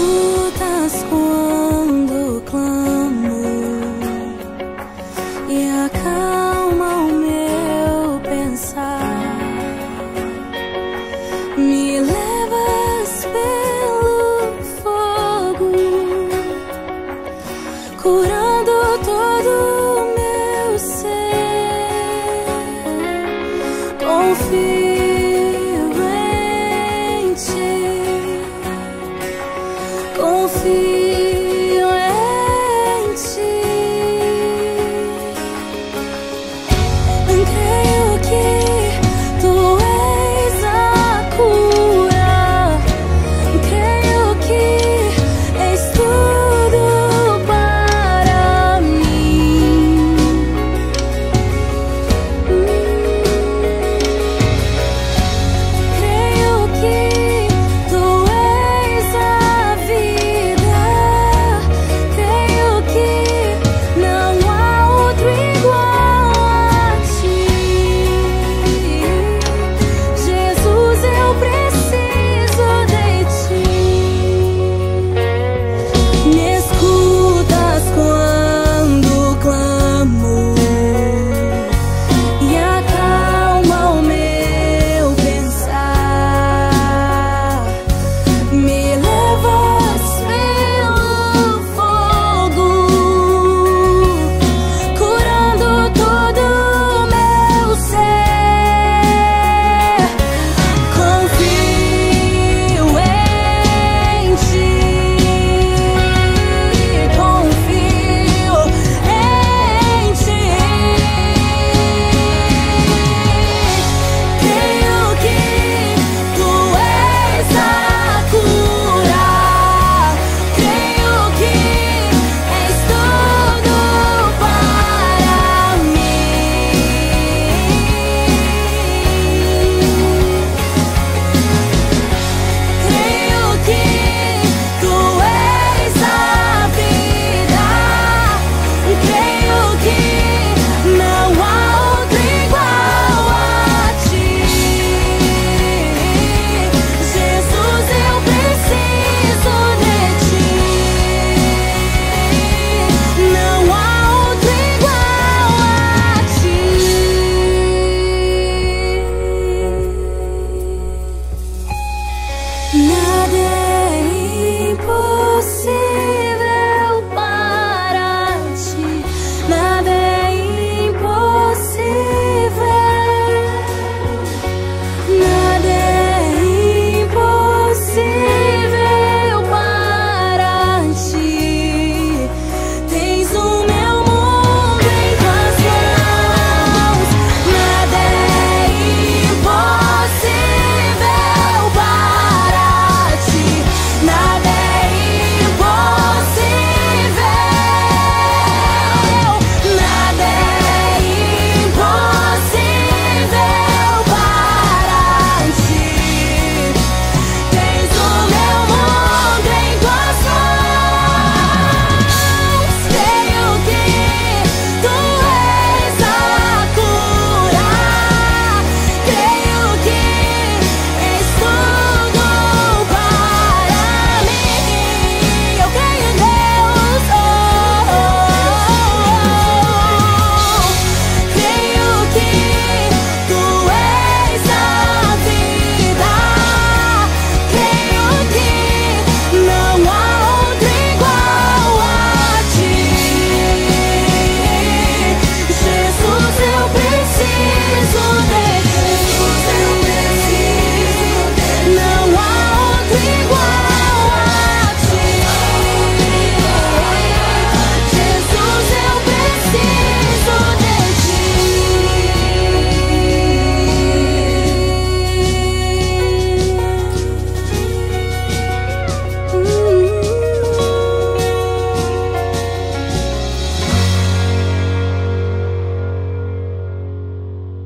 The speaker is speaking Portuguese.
Escutas quando clamo e acalma o meu pensar. Me levas pelo fogo, curando todo o meu ser. Confio see.